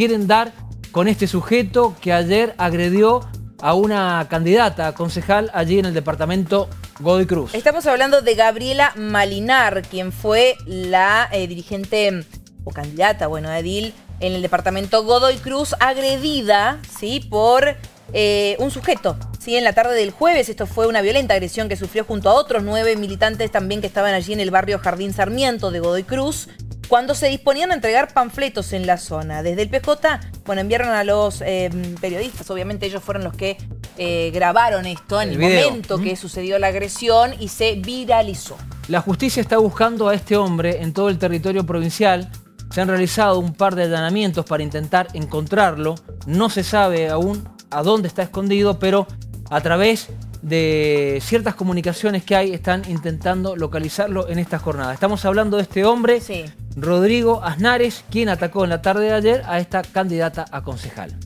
quieren dar con este sujeto que ayer agredió a una candidata a concejal allí en el departamento Godoy Cruz. Estamos hablando de Gabriela Malinar, quien fue la eh, dirigente o candidata, bueno, Edil, en el departamento Godoy Cruz, agredida, ¿sí? Por eh, un sujeto, ¿sí? En la tarde del jueves, esto fue una violenta agresión que sufrió junto a otros nueve militantes también que estaban allí en el barrio Jardín Sarmiento de Godoy Cruz cuando se disponían a entregar panfletos en la zona. Desde el PJ, bueno, enviaron a los eh, periodistas, obviamente ellos fueron los que eh, grabaron esto en el, momento que sucedió la agresión y se viralizó. La justicia está buscando a este hombre en todo el territorio provincial. Se han realizado un par de allanamientos para intentar encontrarlo. No se sabe aún a dónde está escondido, pero a través de ciertas comunicaciones que hay están intentando localizarlo en esta jornada. Estamos hablando de este hombre, Rodrigo Aznares, quien atacó en la tarde de ayer a esta candidata a concejal.